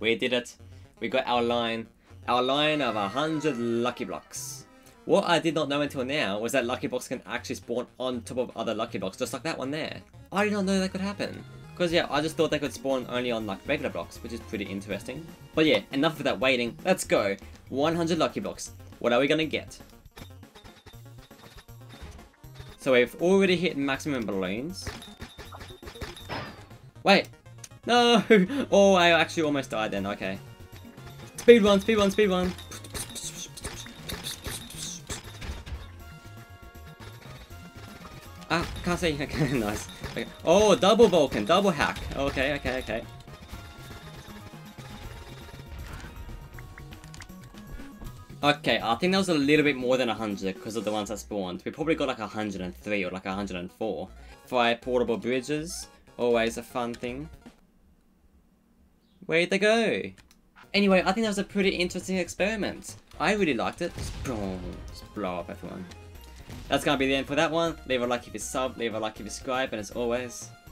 We did it. We got our line. Our line of 100 Lucky Blocks. What I did not know until now was that Lucky Blocks can actually spawn on top of other Lucky Blocks, just like that one there. I did not know that could happen. Because yeah, I just thought they could spawn only on like regular blocks, which is pretty interesting. But yeah, enough of that waiting. Let's go. 100 Lucky Blocks. What are we gonna get? So we've already hit maximum balloons. Wait. No! Oh, I actually almost died then. Okay. Speed run, speed run, speed run. Ah, can't see. Okay, nice. Okay. Oh, double Vulcan, double hack. Okay, okay, okay. Okay, I think that was a little bit more than 100 because of the ones that spawned. We probably got like 103 or like 104. Five portable bridges. Always a fun thing. Where'd they go? Anyway, I think that was a pretty interesting experiment. I really liked it. Just boom, just blow up everyone. That's gonna be the end for that one. Leave a like if you sub, leave a like if you subscribe, and as always,